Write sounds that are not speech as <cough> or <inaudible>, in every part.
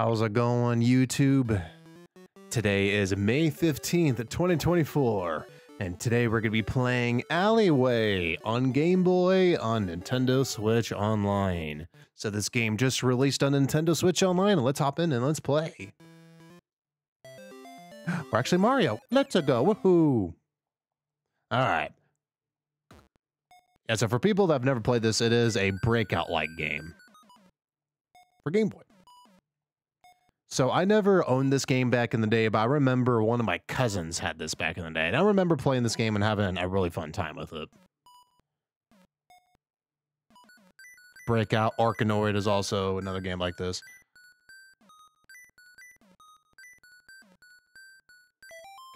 How's it going, YouTube? Today is May 15th, 2024, and today we're going to be playing Alleyway on Game Boy on Nintendo Switch Online. So this game just released on Nintendo Switch Online, and let's hop in and let's play. We're actually Mario. Let's go. Woohoo. All right. Yeah, so for people that have never played this, it is a breakout-like game for Game Boy. So I never owned this game back in the day, but I remember one of my cousins had this back in the day. And I remember playing this game and having a really fun time with it. Breakout Arkanoid is also another game like this.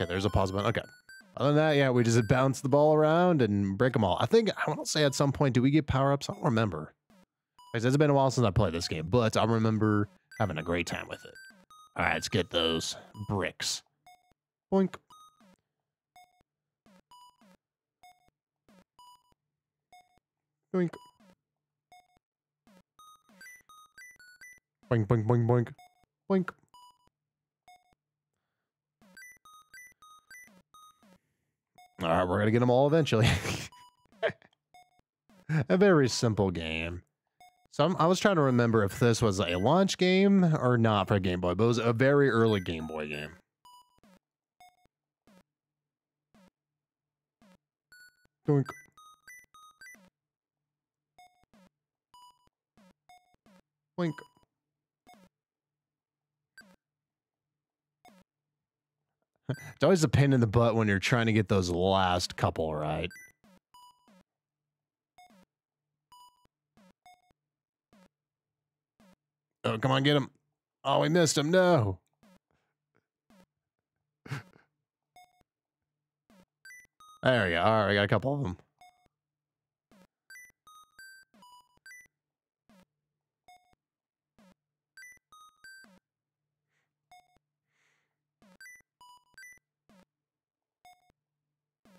Okay, there's a pause button. Okay. Other than that, yeah, we just bounce the ball around and break them all. I think, I want to say at some point, do we get power-ups? I don't remember. It's been a while since I played this game, but I remember having a great time with it. All right, let's get those bricks. Boink. Boink. Boink, boink, boink, boink. Boink. All right, we're going to get them all eventually. <laughs> a very simple game. So I'm, i was trying to remember if this was a launch game or not for Game Boy, but it was a very early Game Boy game. Doink. Wink. <laughs> it's always a pain in the butt when you're trying to get those last couple right. Oh, come on, get him. Oh, we missed him. No. There we go. All right, got a couple of them.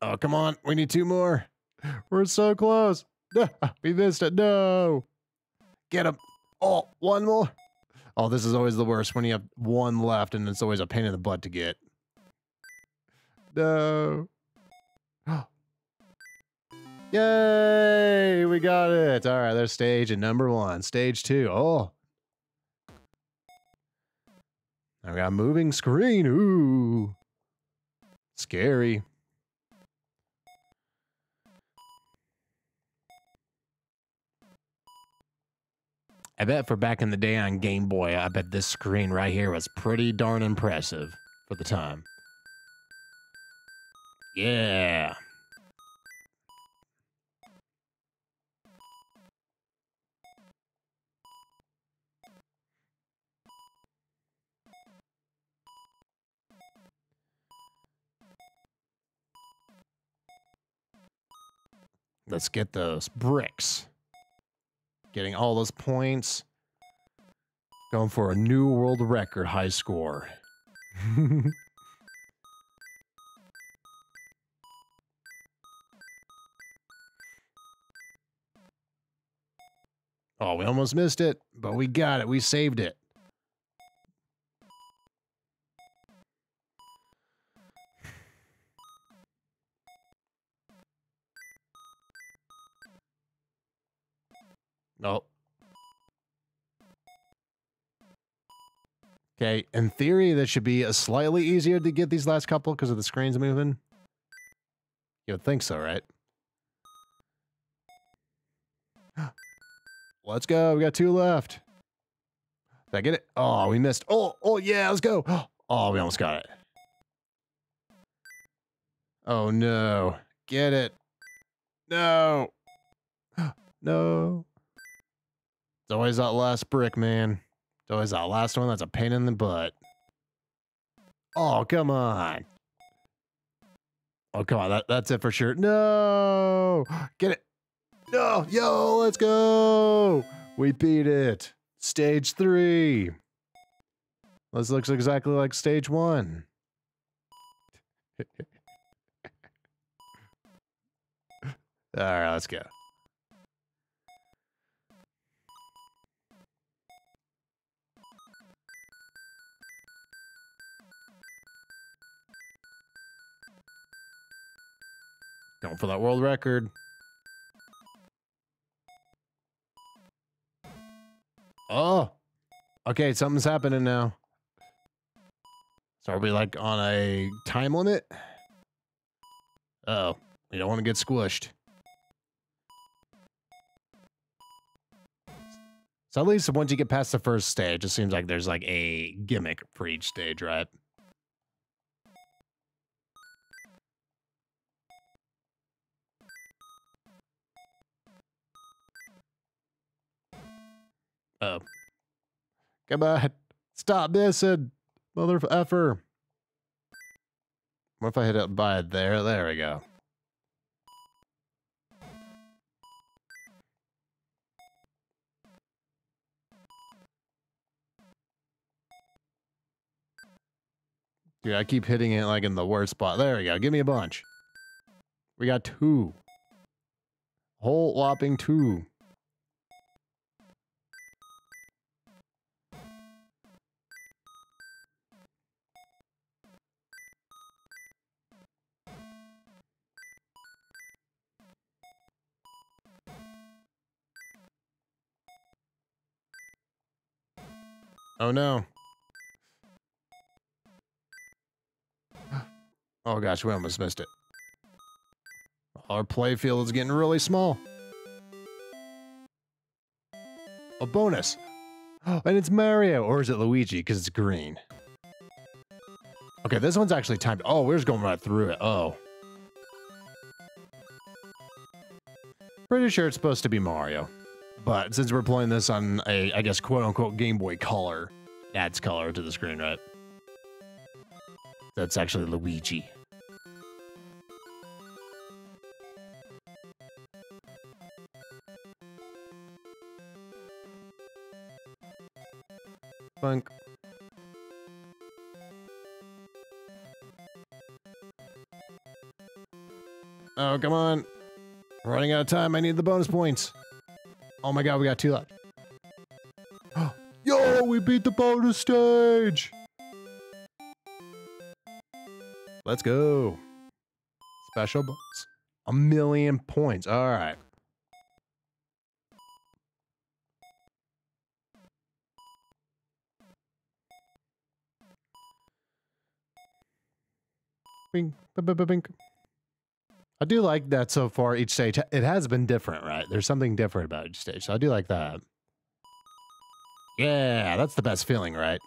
Oh, come on. We need two more. We're so close. <laughs> we missed it. No. Get him. Oh, one more. Oh, this is always the worst when you have one left and it's always a pain in the butt to get. No. <gasps> Yay! We got it. All right, there's stage and number one. Stage two. Oh. I got moving screen. Ooh. Scary. I bet for back in the day on Game Boy, I bet this screen right here was pretty darn impressive for the time. Yeah. Let's get those bricks. Getting all those points. Going for a new world record high score. <laughs> oh, we almost missed it, but we got it. We saved it. Nope. Okay, in theory, this should be a slightly easier to get these last couple because of the screens moving. You would think so, right? <gasps> Let's go. We got two left. Did I get it? Oh, we missed. Oh, oh yeah, let's go. <gasps> Oh, we almost got it. Oh no. Get it. No. <gasps> No. It's always that last brick, man. It's always that last one that's a pain in the butt. Oh, come on. Oh, come on. That, that's it for sure. No. <gasps> Get it. No. Yo, let's go. We beat it. Stage three. This looks exactly like stage one. <laughs> All right, let's go. Going for that world record. Oh. Okay, something's happening now. So are we like on a time limit? Uh oh. We don't want to get squished. So at least once you get past the first stage, it seems like there's like a gimmick for each stage, right? Oh. Come on. Stop missing. Mother effer. What if I hit it by there? There we go. Dude, I keep hitting it like in the worst spot. There we go. Give me a bunch. We got two. Whole whopping two. Oh no. Oh gosh, we almost missed it. Our play field is getting really small. A bonus. <gasps> And it's Mario, or is it Luigi, because it's green. Okay, this one's actually timed. Oh, we're just going right through it. Oh. Pretty sure it's supposed to be Mario. But since we're playing this on a, I guess, quote-unquote Game Boy Color, adds color to the screen, right? That's actually Luigi. Bunk. Oh, come on. running out of time. I need the bonus points. Oh my god, we got two left. <gasps> Yo, we beat the bonus stage! Let's go. Special bonus. A million points. All right. Bing, bing, bing, bing. I do like that so far. Each stage, it has been different, right? There's something different about each stage. So I do like that. Yeah, that's the best feeling, right?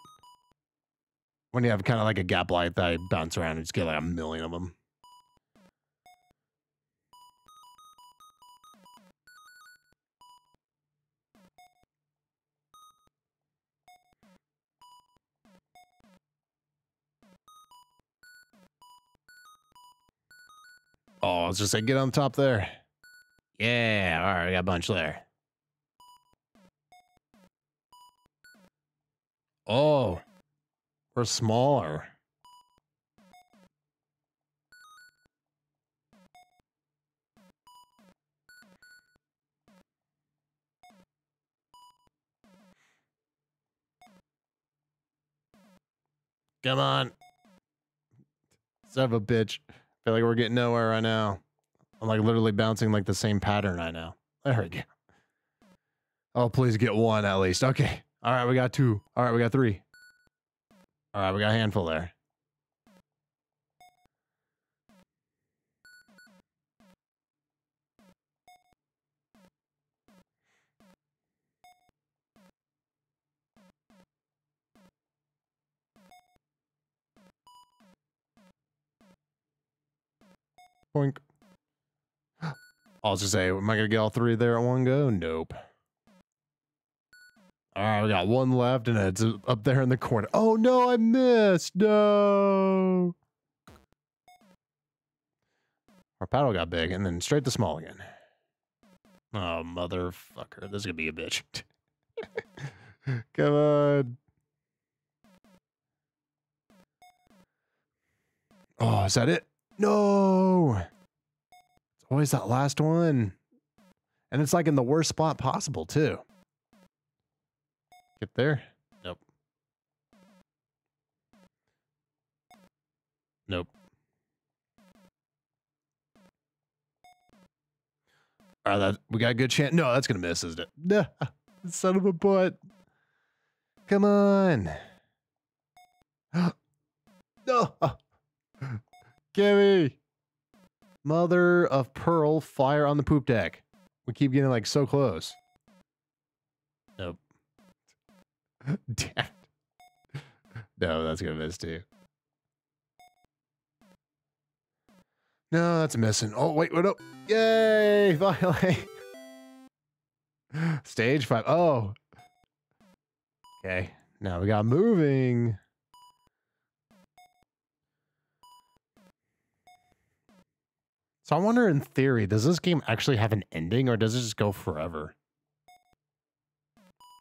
When you have kind of like a gap like that, you bounce around and just get like a million of them. Oh, I just say get on top there. Yeah, all right, I got a bunch there. Oh, we're smaller. Come on. Son of a bitch feel like we're getting nowhere right now. I'm like literally bouncing like the same pattern right now. There we go. Oh, please get one at least. Okay. All right, we got two. All right, we got three. All right, we got a handful there. Boink. I'll just say, am I to get all three there at one go? Nope. All right, we got one left, and it's up there in the corner. Oh, no, I missed. No. Our paddle got big, and then straight to small again. Oh, motherfucker. This is to be a bitch. <laughs> Come on. Oh, is that it? No. It's always that last one. And it's like in the worst spot possible, too. Get there? Nope. Nope. All right, that, we got a good chance. No, that's going to miss, isn't it? <laughs> Son of a butt. Come on. <gasps> no. Gimme. Mother of pearl, fire on the poop deck. We keep getting like so close. Nope. <laughs> Damn. No, that's gonna miss too. No, that's missing. Oh, wait, what up? Yay! <laughs> Finally. Stage five. Oh. Okay. Now we got moving. So I wonder in theory, does this game actually have an ending or does it just go forever?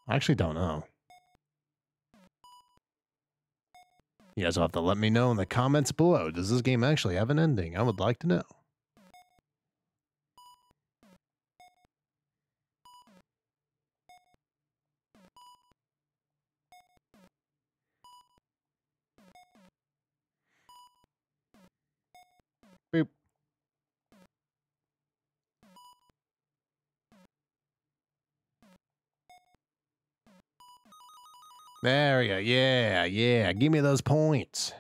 I actually don't know. You guys will have to let me know in the comments below. Does this game actually have an ending? I would like to know. There we go. Yeah, yeah. Give me those points.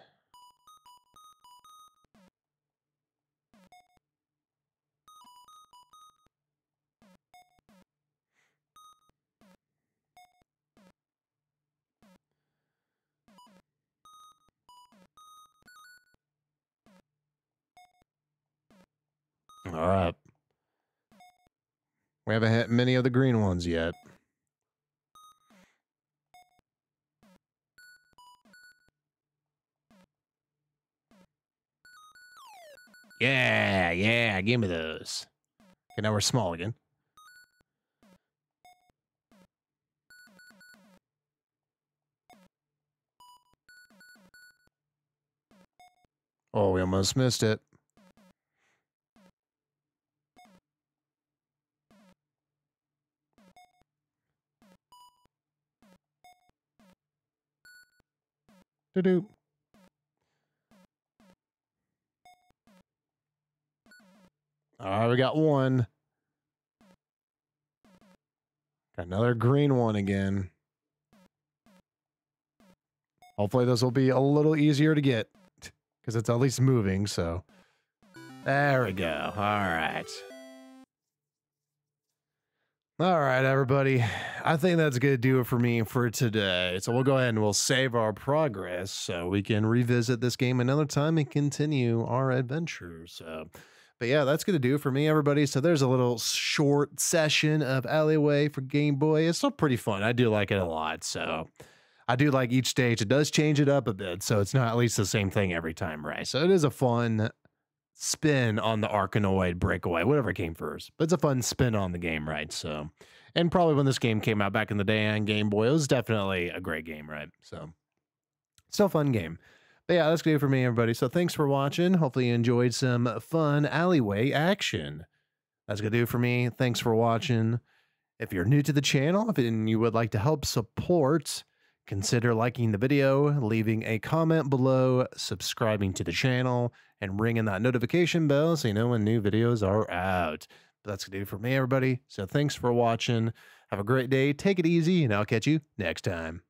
All right. We haven't hit many of the green ones yet. Yeah, yeah, give me those. Okay, now we're small again. Oh, we almost missed it. Do-do. All right, we got one. Got another green one again. Hopefully this will be a little easier to get because it's at least moving, so. There we go. All right. All right, everybody. I think that's going to do it for me for today. So we'll go ahead and we'll save our progress so we can revisit this game another time and continue our adventure. So, but yeah, that's going to do for me, everybody. So there's a little short session of Alleyway for Game Boy. It's still pretty fun. I do like it a lot. So I do like each stage. It does change it up a bit. So it's not at least the same thing every time, right? So it is a fun spin on the Arkanoid breakaway, whatever came first. But it's a fun spin on the game, right? So, and probably when this game came out back in the day on Game Boy, it was definitely a great game, right? So, still fun game. But yeah, that's good for me, everybody. So thanks for watching. Hopefully you enjoyed some fun alleyway action. That's gonna do it for me. Thanks for watching. If you're new to the channel if and you would like to help support, consider liking the video, leaving a comment below, subscribing to the channel, and ringing that notification bell so you know when new videos are out. But that's going to do it for me, everybody. So thanks for watching. Have a great day. Take it easy, and I'll catch you next time.